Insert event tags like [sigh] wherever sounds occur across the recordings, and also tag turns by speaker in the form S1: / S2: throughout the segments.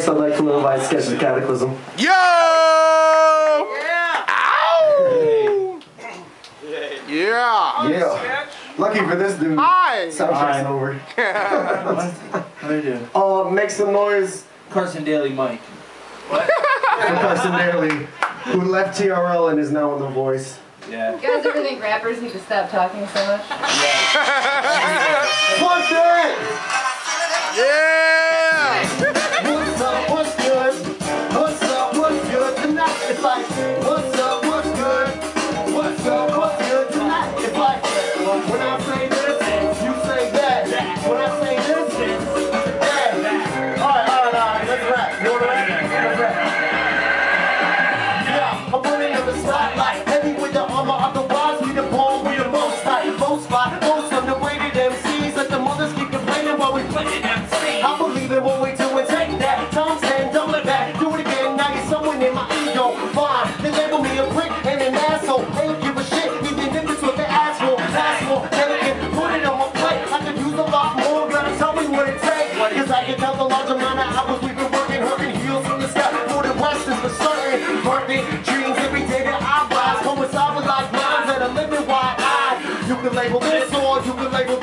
S1: Next, I'd like to invite Sketch Tha Cataclysm.
S2: Yo! Yeah! Ow! yeah!
S1: Yeah. Lucky for this dude.
S2: Hi!
S1: Soundtrack's over. [laughs]
S3: what? How you doing?
S1: Uh, make some noise.
S3: Carson Daly Mike.
S1: What? Carson Daly, who left TRL and is now on The Voice.
S3: Yeah.
S4: You guys ever think rappers need to stop talking so much?
S2: Yeah. [laughs]
S1: Fuck that! Yeah! in my ego. Why? They label me a prick and an asshole. They don't give a shit, even if it's with the asshole. Asshole, for, can put it on my plate. I could use a lot more, gotta tell me what it takes. Cause I can tell the large amount of hours we've been working, hurting heels from the sky. More than West is for certain. Working dreams every day that I rise. Coincide with like minds that are living wide eyed. You can label this or you can label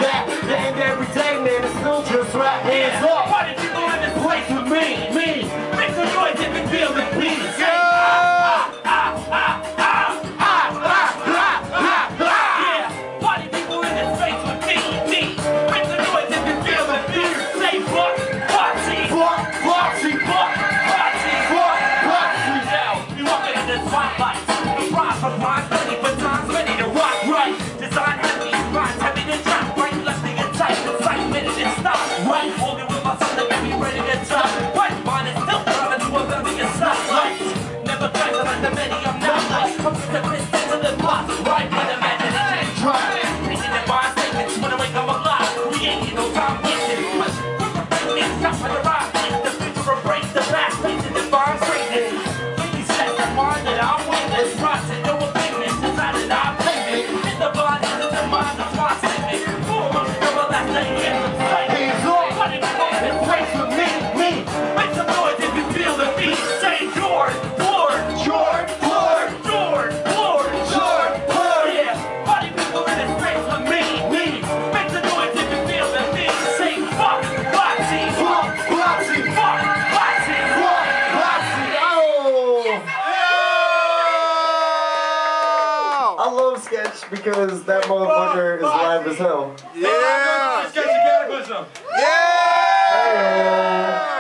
S1: sketch because that motherfucker is live as hell.
S2: Yeah! yeah.
S1: Hey.